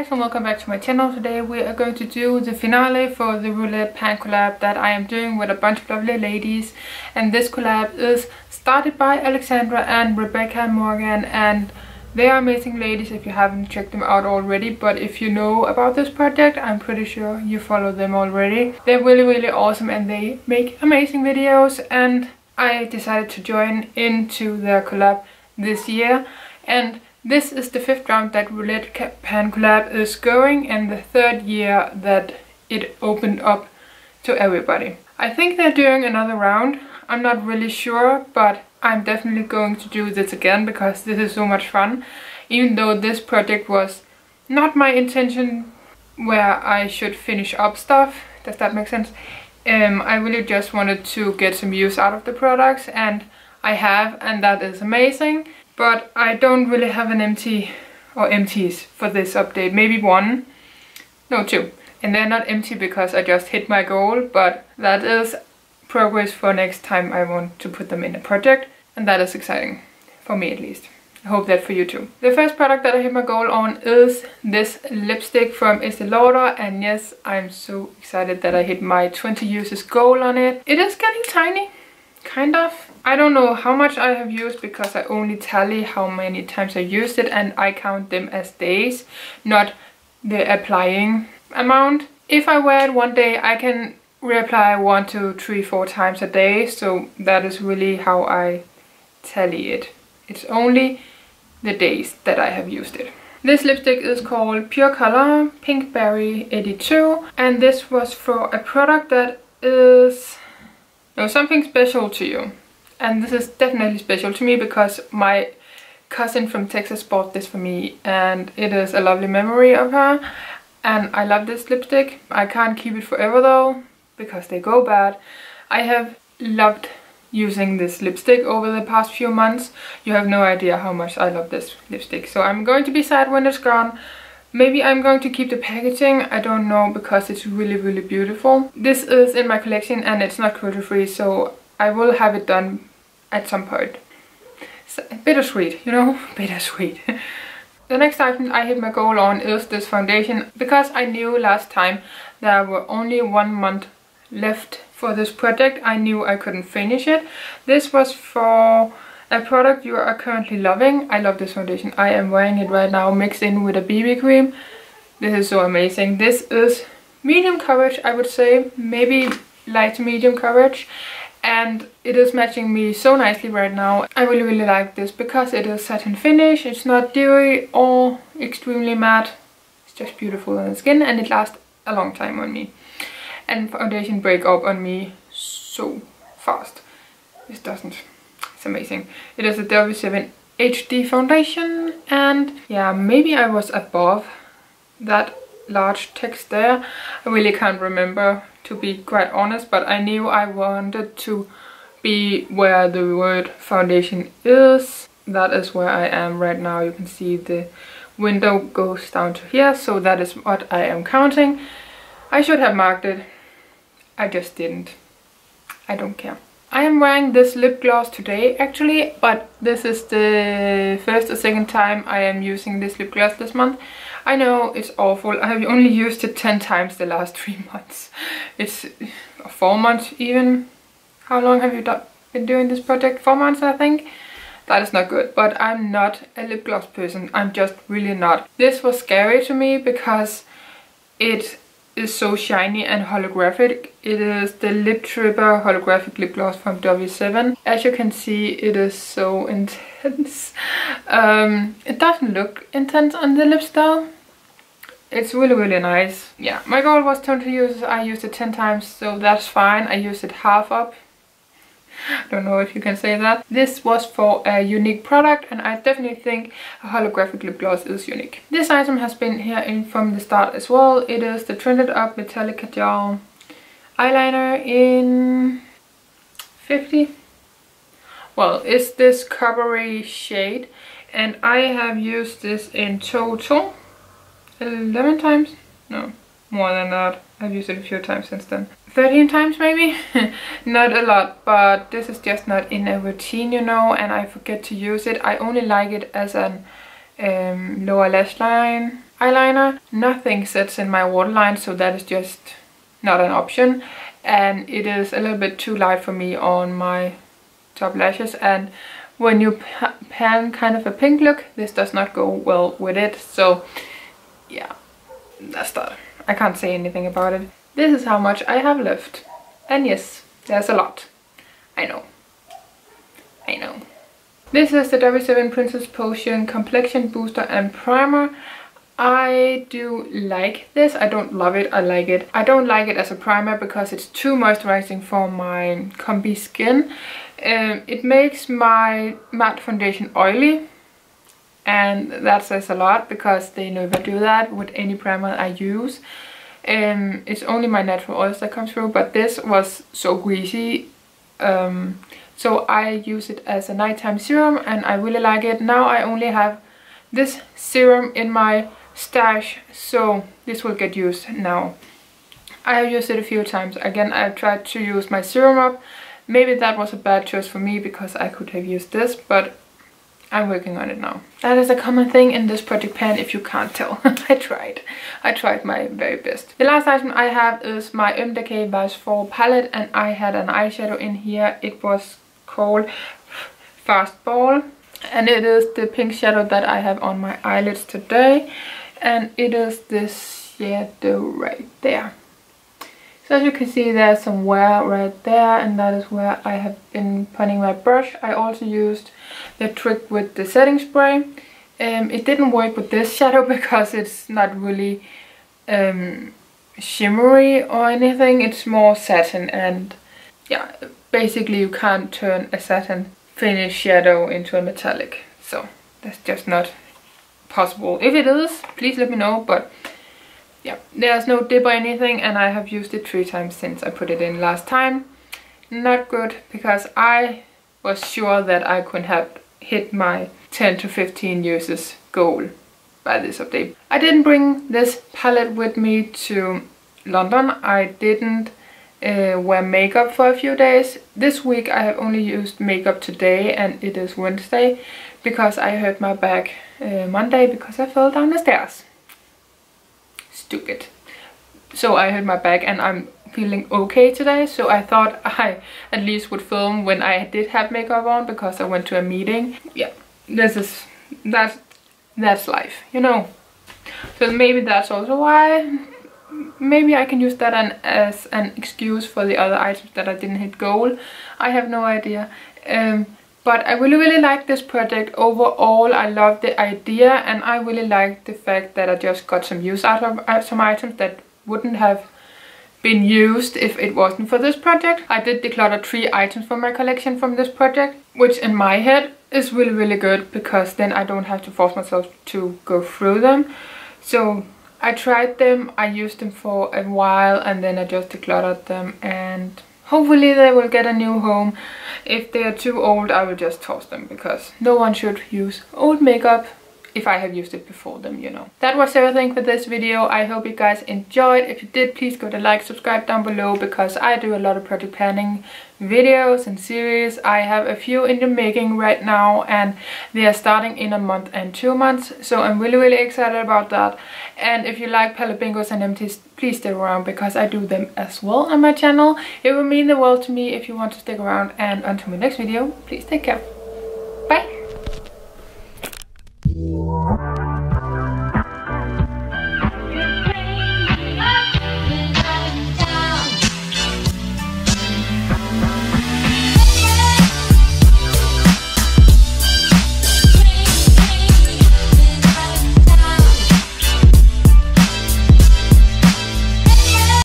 guys and welcome back to my channel. Today we are going to do the finale for the Roulette Pan collab that I am doing with a bunch of lovely ladies. And this collab is started by Alexandra and Rebecca Morgan and they are amazing ladies if you haven't checked them out already. But if you know about this project, I'm pretty sure you follow them already. They're really really awesome and they make amazing videos and I decided to join into their collab this year. And this is the fifth round that Roulette Pan Collab is going and the third year that it opened up to everybody. I think they're doing another round. I'm not really sure, but I'm definitely going to do this again because this is so much fun. Even though this project was not my intention where I should finish up stuff. Does that make sense? Um, I really just wanted to get some use out of the products and I have and that is amazing. But I don't really have an empty or empties for this update. Maybe one, no two. And they're not empty because I just hit my goal, but that is progress for next time I want to put them in a project. And that is exciting, for me at least. I hope that for you too. The first product that I hit my goal on is this lipstick from Estee Lauder and yes, I'm so excited that I hit my 20 uses goal on it. It is getting tiny, kind of. I don't know how much I have used because I only tally how many times I used it and I count them as days, not the applying amount. If I wear it one day, I can reapply one, two, three, four times a day. So that is really how I tally it. It's only the days that I have used it. This lipstick is called Pure Color Pink Berry 82 and this was for a product that is no, something special to you and this is definitely special to me because my cousin from Texas bought this for me and it is a lovely memory of her and I love this lipstick. I can't keep it forever though because they go bad. I have loved using this lipstick over the past few months. You have no idea how much I love this lipstick. So I'm going to be sad when it's gone. Maybe I'm going to keep the packaging, I don't know, because it's really, really beautiful. This is in my collection and it's not cruelty free, so I will have it done at some point. So, bittersweet, you know, bittersweet. the next item I hit my goal on is this foundation because I knew last time there were only one month left for this project. I knew I couldn't finish it. This was for a product you are currently loving. I love this foundation. I am wearing it right now mixed in with a BB cream. This is so amazing. This is medium coverage I would say. Maybe light medium coverage and it is matching me so nicely right now. I really really like this because it is satin finish, it's not dewy or extremely matte. It's just beautiful on the skin and it lasts a long time on me. And foundation break up on me so fast. This doesn't. It's amazing. It is a W7 HD foundation and yeah, maybe I was above that large text there. I really can't remember to be quite honest, but I knew I wanted to be where the word foundation is. That is where I am right now. You can see the window goes down to here, so that is what I am counting. I should have marked it. I just didn't. I don't care. I am wearing this lip gloss today actually, but this is the first or second time I am using this lip gloss this month. I know it's awful. I have only used it 10 times the last three months. It's four months even. How long have you been doing this project? Four months I think. That is not good, but I'm not a lip gloss person. I'm just really not. This was scary to me because it is so shiny and holographic. It is the Lip Tripper holographic lip gloss from W7. As you can see, it is so intense. Um, it doesn't look intense on the lips though. It's really, really nice. Yeah, my goal was 20 use. I used it 10 times, so that's fine. I used it half up don't know if you can say that. This was for a unique product and I definitely think a holographic lip gloss is unique. This item has been here in from the start as well. It is the Trend It Up Metallic Kajal eyeliner in 50. Well, it's this coppery shade and I have used this in total 11 times? No, more than that. I've used it a few times since then. 13 times maybe? not a lot, but this is just not in a routine, you know, and I forget to use it. I only like it as an um, lower lash line eyeliner. Nothing sets in my waterline so that is just not an option and it is a little bit too light for me on my top lashes and when you pan kind of a pink look this does not go well with it so yeah that's that I can't say anything about it this is how much I have left and yes there's a lot I know I know this is the W7 Princess Potion Complexion Booster and Primer I do like this. I don't love it. I like it. I don't like it as a primer because it's too moisturizing for my combi skin. Um, it makes my matte foundation oily and that says a lot because they never do that with any primer I use. Um, it's only my natural oils that comes through but this was so greasy um, so I use it as a nighttime serum and I really like it. Now I only have this serum in my stash so this will get used now I have used it a few times again I've tried to use my serum up maybe that was a bad choice for me because I could have used this but I'm working on it now. That is a common thing in this project pan if you can't tell. I tried. I tried my very best. The last item I have is my MDK Vice 4 palette and I had an eyeshadow in here. It was called Fastball and it is the pink shadow that I have on my eyelids today and it is this shadow right there so as you can see there's some wear right there and that is where I have been putting my brush. I also used the trick with the setting spray. Um, it didn't work with this shadow because it's not really um, shimmery or anything. It's more satin and yeah basically you can't turn a satin finish shadow into a metallic. So that's just not possible. If it is, please let me know, but yeah, there's no dip or anything and I have used it three times since I put it in last time. Not good because I was sure that I could have hit my 10 to 15 uses goal by this update. I didn't bring this palette with me to London. I didn't uh, wear makeup for a few days. This week I have only used makeup today and it is Wednesday because I hurt my back uh, Monday because I fell down the stairs. Stupid. So I hurt my back and I'm feeling okay today so I thought I at least would film when I did have makeup on because I went to a meeting. Yeah, this is, that's, that's life, you know. So maybe that's also why maybe I can use that an, as an excuse for the other items that I didn't hit goal. I have no idea. Um, but I really really like this project overall. I love the idea and I really like the fact that I just got some use out of uh, some items that wouldn't have been used if it wasn't for this project. I did declutter three items from my collection from this project, which in my head is really really good because then I don't have to force myself to go through them. So I tried them, I used them for a while and then I just decluttered them and hopefully they will get a new home. If they are too old I will just toss them because no one should use old makeup if I have used it before them, you know. That was everything for this video. I hope you guys enjoyed. If you did, please go to like, subscribe down below because I do a lot of project planning videos and series. I have a few in the making right now and they are starting in a month and two months. So I'm really, really excited about that. And if you like palette bingos and empties, please stick around because I do them as well on my channel. It would mean the world to me if you want to stick around. And until my next video, please take care. Thank.